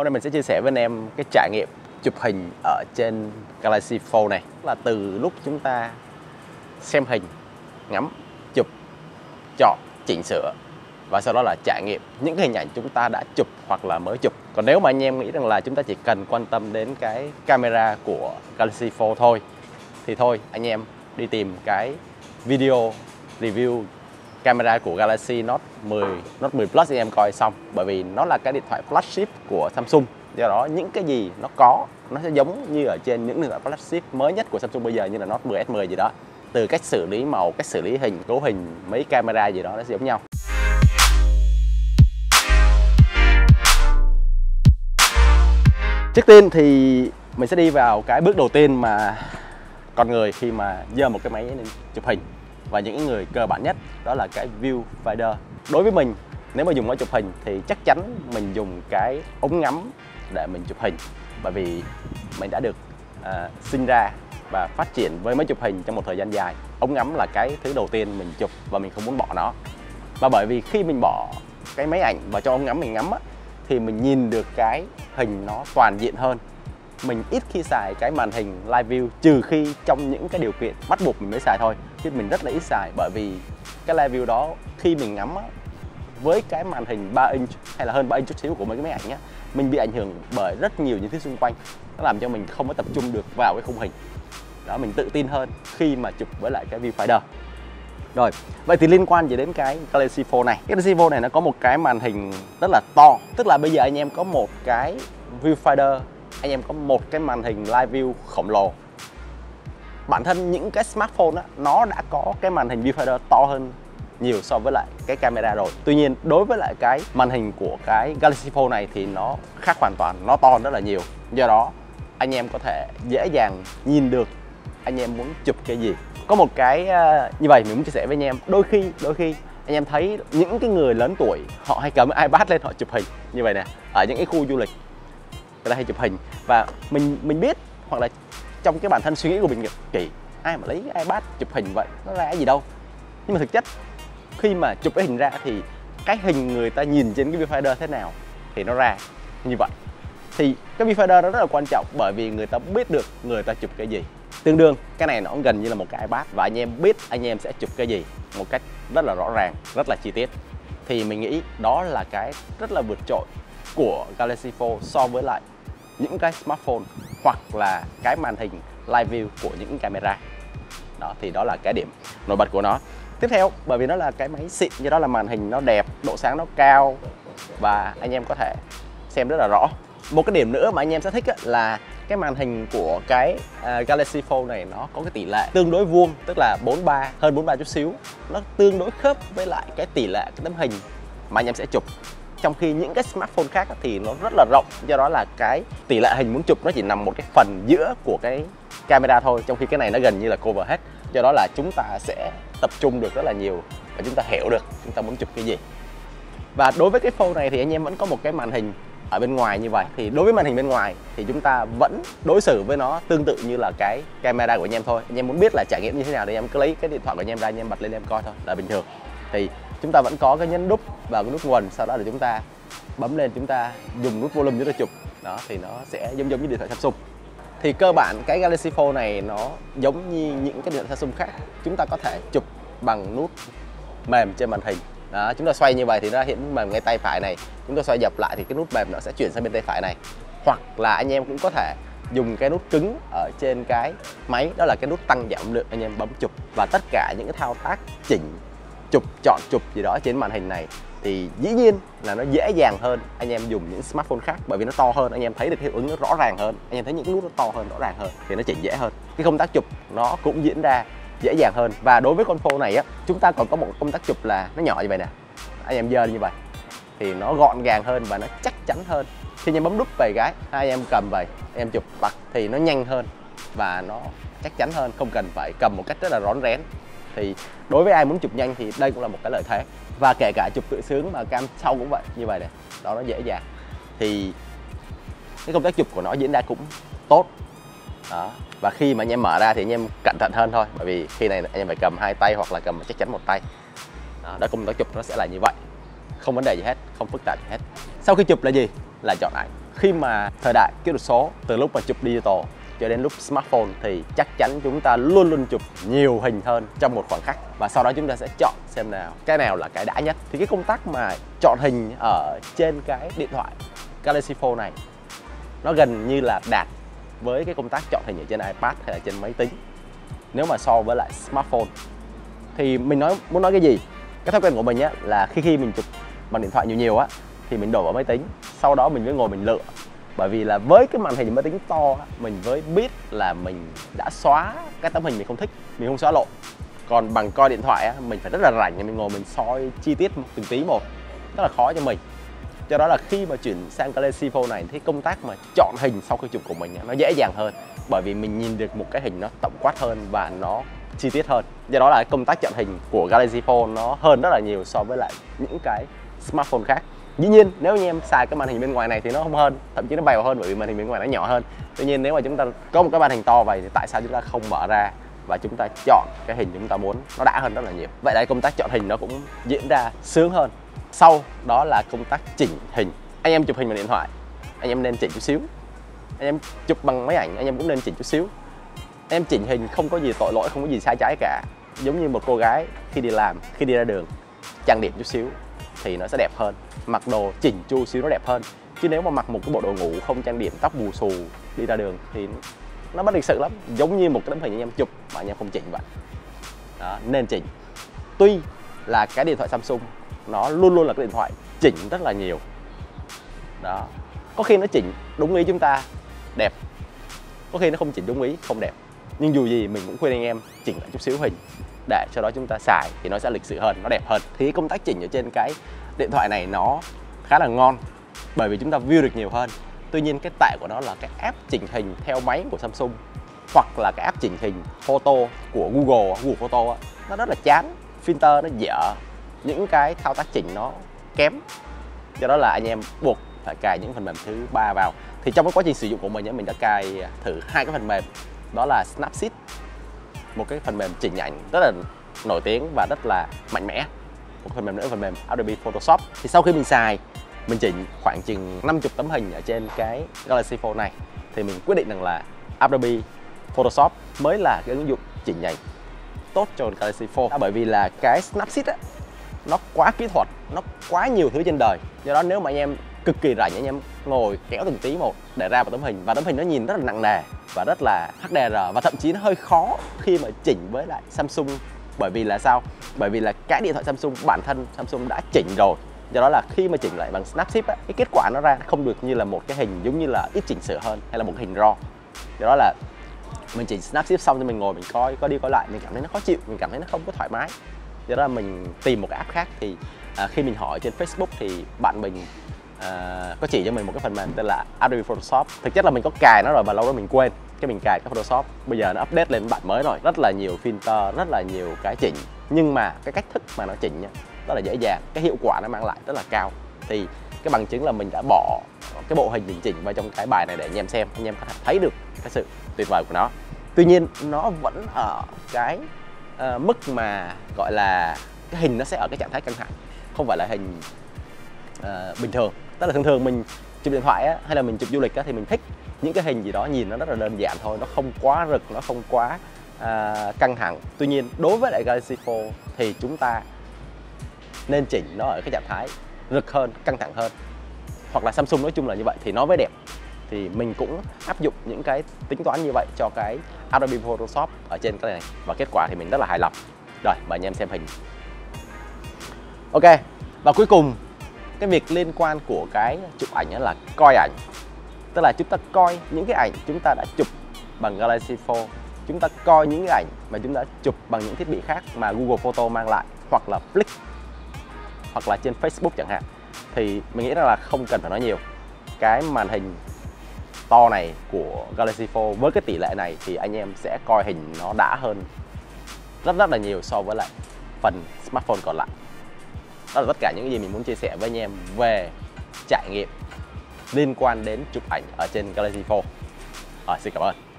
Hôm nay mình sẽ chia sẻ với anh em cái trải nghiệm chụp hình ở trên Galaxy Fold này là từ lúc chúng ta xem hình, ngắm, chụp, chọn, chỉnh sửa và sau đó là trải nghiệm những cái hình ảnh chúng ta đã chụp hoặc là mới chụp. Còn nếu mà anh em nghĩ rằng là chúng ta chỉ cần quan tâm đến cái camera của Galaxy Fold thôi thì thôi anh em đi tìm cái video review camera của Galaxy Note 10, Note 10 Plus thì em coi xong bởi vì nó là cái điện thoại flagship của Samsung. Do đó những cái gì nó có nó sẽ giống như ở trên những điện thoại flagship mới nhất của Samsung bây giờ như là Note 10 S10 gì đó. Từ cách xử lý màu, cách xử lý hình, cấu hình, mấy camera gì đó nó sẽ giống nhau. Trước tiên thì mình sẽ đi vào cái bước đầu tiên mà con người khi mà giơ một cái máy lên chụp hình và những người cơ bản nhất đó là cái viewfinder. Đối với mình nếu mà dùng nó chụp hình thì chắc chắn mình dùng cái ống ngắm để mình chụp hình. Bởi vì mình đã được à, sinh ra và phát triển với máy chụp hình trong một thời gian dài. Ống ngắm là cái thứ đầu tiên mình chụp và mình không muốn bỏ nó. Và bởi vì khi mình bỏ cái máy ảnh vào trong ống ngắm mình ngắm á, thì mình nhìn được cái hình nó toàn diện hơn mình ít khi xài cái màn hình live view trừ khi trong những cái điều kiện bắt buộc mình mới xài thôi. Chứ mình rất là ít xài bởi vì cái live view đó khi mình ngắm á, với cái màn hình 3 inch hay là hơn 3 inch chút xíu của mấy cái máy ảnh á mình bị ảnh hưởng bởi rất nhiều những thứ xung quanh. Nó làm cho mình không có tập trung được vào cái khung hình. Đó mình tự tin hơn khi mà chụp với lại cái viewfinder. Rồi, vậy thì liên quan gì đến cái Galaxy Fold này? Galaxy Fold này nó có một cái màn hình rất là to. Tức là bây giờ anh em có một cái viewfinder anh em có một cái màn hình live view khổng lồ. Bản thân những cái smartphone á, nó đã có cái màn hình viewfinder to hơn nhiều so với lại cái camera rồi. Tuy nhiên đối với lại cái màn hình của cái Galaxy Fold này thì nó khác hoàn toàn, nó to hơn rất là nhiều. Do đó anh em có thể dễ dàng nhìn được anh em muốn chụp cái gì. Có một cái uh, như vậy mình muốn chia sẻ với anh em. Đôi khi đôi khi anh em thấy những cái người lớn tuổi họ hay cầm ipad lên họ chụp hình. Như vậy nè ở những cái khu du lịch người ta hay chụp hình. Và mình mình biết, hoặc là trong cái bản thân suy nghĩ của mình kỳ ai mà lấy cái ipad chụp hình vậy? Nó ra cái gì đâu? Nhưng mà thực chất, khi mà chụp cái hình ra thì cái hình người ta nhìn trên cái viewfinder thế nào thì nó ra như vậy. Thì cái viewfinder nó rất là quan trọng bởi vì người ta biết được người ta chụp cái gì. Tương đương, cái này nó gần như là một cái ipad và anh em biết anh em sẽ chụp cái gì một cách rất là rõ ràng, rất là chi tiết. Thì mình nghĩ đó là cái rất là vượt trội của Galaxy Fold so với lại những cái smartphone hoặc là cái màn hình live view của những camera. Đó thì đó là cái điểm nổi bật của nó. Tiếp theo bởi vì nó là cái máy xịn do đó là màn hình nó đẹp độ sáng nó cao và anh em có thể xem rất là rõ. Một cái điểm nữa mà anh em sẽ thích là cái màn hình của cái uh, Galaxy Fold này nó có cái tỷ lệ tương đối vuông tức là 43 hơn 43 chút xíu. Nó tương đối khớp với lại cái tỷ lệ cái tấm hình mà anh em sẽ chụp trong khi những cái smartphone khác thì nó rất là rộng, do đó là cái tỷ lệ hình muốn chụp nó chỉ nằm một cái phần giữa của cái camera thôi, trong khi cái này nó gần như là cover hết. Do đó là chúng ta sẽ tập trung được rất là nhiều và chúng ta hiểu được chúng ta muốn chụp cái gì. Và đối với cái phone này thì anh em vẫn có một cái màn hình ở bên ngoài như vậy. Thì đối với màn hình bên ngoài thì chúng ta vẫn đối xử với nó tương tự như là cái camera của anh em thôi. Anh em muốn biết là trải nghiệm như thế nào thì em cứ lấy cái điện thoại của anh em ra, anh em bật lên em coi thôi, là bình thường. Thì chúng ta vẫn có cái nhấn nút và cái nút nguồn sau đó là chúng ta bấm lên chúng ta dùng nút volume chúng ta chụp. Đó, thì nó sẽ giống giống như điện thoại Samsung. Thì cơ bản cái Galaxy Fold này nó giống như những cái điện thoại Samsung khác. Chúng ta có thể chụp bằng nút mềm trên màn hình. Đó, chúng ta xoay như vậy thì nó hiện mềm ngay tay phải này. Chúng ta xoay dập lại thì cái nút mềm nó sẽ chuyển sang bên tay phải này. Hoặc là anh em cũng có thể dùng cái nút cứng ở trên cái máy, đó là cái nút tăng giảm lượng anh em bấm chụp. Và tất cả những cái thao tác chỉnh chụp, chọn chụp gì đó trên màn hình này thì dĩ nhiên là nó dễ dàng hơn anh em dùng những smartphone khác bởi vì nó to hơn, anh em thấy được hiệu ứng nó rõ ràng hơn, anh em thấy những cái nút nó to hơn, rõ ràng hơn thì nó chỉnh dễ hơn. Cái công tác chụp nó cũng diễn ra dễ dàng hơn. Và đối với con phone này á, chúng ta còn có một công tác chụp là nó nhỏ như vậy nè. Anh em dơ như vậy thì nó gọn gàng hơn và nó chắc chắn hơn. Khi anh em bấm đúp về cái hai em cầm về em chụp, bật thì nó nhanh hơn và nó chắc chắn hơn. Không cần phải cầm một cách rất là rón rén thì đối với ai muốn chụp nhanh thì đây cũng là một cái lợi thế. Và kể cả chụp tự sướng mà cam sau cũng vậy như vậy này đó nó dễ dàng. Thì cái công tác chụp của nó diễn ra cũng tốt. Đó và khi mà anh em mở ra thì anh em cẩn thận hơn thôi bởi vì khi này anh em phải cầm hai tay hoặc là cầm chắc chắn một tay. Đó, đó công tác chụp nó sẽ là như vậy. Không vấn đề gì hết không phức tạp gì hết. Sau khi chụp là gì? Là chọn ảnh. Khi mà thời đại kỹ thuật số từ lúc mà chụp digital cho đến lúc smartphone thì chắc chắn chúng ta luôn luôn chụp nhiều hình hơn trong một khoảng khắc. Và sau đó chúng ta sẽ chọn xem nào cái nào là cái đã nhất. Thì cái công tác mà chọn hình ở trên cái điện thoại Galaxy Fold này, nó gần như là đạt với cái công tác chọn hình ở trên iPad hay là trên máy tính. Nếu mà so với lại smartphone, thì mình nói, muốn nói cái gì? Cái thói quen của mình á, là khi khi mình chụp bằng điện thoại nhiều nhiều á, thì mình đổ vào máy tính, sau đó mình mới ngồi mình lựa bởi vì là với cái màn hình máy tính to mình mới biết là mình đã xóa cái tấm hình mình không thích, mình không xóa lộ. Còn bằng coi điện thoại mình phải rất là rảnh mình ngồi mình soi chi tiết từng tí một, rất là khó cho mình. Do đó là khi mà chuyển sang Galaxy Fold này, thì công tác mà chọn hình sau khi chụp của mình nó dễ dàng hơn. Bởi vì mình nhìn được một cái hình nó tổng quát hơn và nó chi tiết hơn. Do đó là công tác chọn hình của Galaxy Fold nó hơn rất là nhiều so với lại những cái smartphone khác dĩ nhiên, nếu như em xài cái màn hình bên ngoài này thì nó không hơn, thậm chí nó bèo hơn bởi vì màn hình bên ngoài nó nhỏ hơn. Tuy nhiên nếu mà chúng ta có một cái màn hình to vậy thì tại sao chúng ta không mở ra và chúng ta chọn cái hình chúng ta muốn nó đã hơn rất là nhiều? Vậy là công tác chọn hình nó cũng diễn ra sướng hơn. Sau đó là công tác chỉnh hình. Anh em chụp hình bằng điện thoại, anh em nên chỉnh chút xíu. Anh em chụp bằng máy ảnh, anh em cũng nên chỉnh chút xíu. Anh em chỉnh hình không có gì tội lỗi, không có gì sai trái cả. Giống như một cô gái khi đi làm, khi đi ra đường, trang điểm chút xíu thì nó sẽ đẹp hơn. Mặc đồ chỉnh chu xíu nó đẹp hơn. Chứ nếu mà mặc một cái bộ đồ ngủ không trang điểm tóc bù xù đi ra đường thì nó bất lịch sự lắm. Giống như một cái tấm hình anh em chụp mà anh em không chỉnh vậy. Đó, nên chỉnh. Tuy là cái điện thoại Samsung nó luôn luôn là cái điện thoại chỉnh rất là nhiều. Đó. Có khi nó chỉnh đúng ý chúng ta đẹp. Có khi nó không chỉnh đúng ý không đẹp. Nhưng dù gì mình cũng khuyên anh em chỉnh lại chút xíu hình để cho đó chúng ta xài thì nó sẽ lịch sự hơn, nó đẹp hơn. Thì công tác chỉnh ở trên cái điện thoại này nó khá là ngon bởi vì chúng ta view được nhiều hơn. Tuy nhiên cái tệ của nó là cái app chỉnh hình theo máy của Samsung hoặc là cái app chỉnh hình photo của Google Google Photo nó rất là chán. Filter nó dở, những cái thao tác chỉnh nó kém. Do đó là anh em buộc phải cài những phần mềm thứ ba vào. Thì trong cái quá trình sử dụng của mình mình đã cài thử hai cái phần mềm, đó là Snapseed một cái phần mềm chỉnh ảnh rất là nổi tiếng và rất là mạnh mẽ. Một phần mềm nữa phần mềm Adobe Photoshop. Thì sau khi mình xài, mình chỉnh khoảng chừng 50 tấm hình ở trên cái Galaxy Fold này, thì mình quyết định rằng là Adobe Photoshop mới là cái ứng dụng chỉnh ảnh tốt cho Galaxy Fold. Bởi vì là cái Snapseed á, nó quá kỹ thuật, nó quá nhiều thứ trên đời. Do đó nếu mà anh em cực kỳ rảnh anh em ngồi kéo từng tí một để ra một tấm hình. Và tấm hình nó nhìn rất là nặng nề và rất là HDR và thậm chí nó hơi khó khi mà chỉnh với lại Samsung. Bởi vì là sao? Bởi vì là cái điện thoại Samsung bản thân Samsung đã chỉnh rồi. Do đó là khi mà chỉnh lại bằng Snapseed á, cái kết quả nó ra không được như là một cái hình giống như là ít chỉnh sửa hơn hay là một hình raw. Do đó là mình chỉnh Snapseed xong thì mình ngồi mình coi coi đi coi lại. Mình cảm thấy nó khó chịu mình cảm thấy nó không có thoải mái. Do đó là mình tìm một cái app khác thì à, khi mình hỏi trên Facebook thì bạn mình à, có chỉ cho mình một cái phần mềm tên là Adobe Photoshop. Thực chất là mình có cài nó rồi mà lâu đó mình quên. Cái mình cài cái Photoshop. Bây giờ nó update lên bản mới rồi. Rất là nhiều filter rất là nhiều cái chỉnh. Nhưng mà cái cách thức mà nó chỉnh rất là dễ dàng. Cái hiệu quả nó mang lại rất là cao. Thì cái bằng chứng là mình đã bỏ cái bộ hình định chỉnh vào trong cái bài này để anh em xem. Anh em có thể thấy được cái sự tuyệt vời của nó. Tuy nhiên nó vẫn ở cái uh, mức mà gọi là cái hình nó sẽ ở cái trạng thái căng thẳng. Không phải là hình uh, bình thường tức là thường thường mình chụp điện thoại á, hay là mình chụp du lịch á, thì mình thích những cái hình gì đó nhìn nó rất là đơn giản thôi nó không quá rực nó không quá uh, căng thẳng. Tuy nhiên đối với lại Galaxy Fold thì chúng ta nên chỉnh nó ở cái trạng thái rực hơn căng thẳng hơn. Hoặc là Samsung nói chung là như vậy thì nó mới đẹp. Thì mình cũng áp dụng những cái tính toán như vậy cho cái Adobe Photoshop ở trên cái này. Và kết quả thì mình rất là hài lòng. Rồi mời anh em xem hình. Ok và cuối cùng cái việc liên quan của cái chụp ảnh là coi ảnh. Tức là chúng ta coi những cái ảnh chúng ta đã chụp bằng Galaxy Fold. Chúng ta coi những cái ảnh mà chúng ta chụp bằng những thiết bị khác mà Google Photo mang lại, hoặc là Flick, hoặc là trên Facebook chẳng hạn. Thì mình nghĩ rằng là không cần phải nói nhiều. Cái màn hình to này của Galaxy Fold với cái tỷ lệ này thì anh em sẽ coi hình nó đã hơn rất rất là nhiều so với lại phần smartphone còn lại đó là tất cả những gì mình muốn chia sẻ với anh em về trải nghiệm liên quan đến chụp ảnh ở trên Galaxy Fold. Rồi, xin cảm ơn.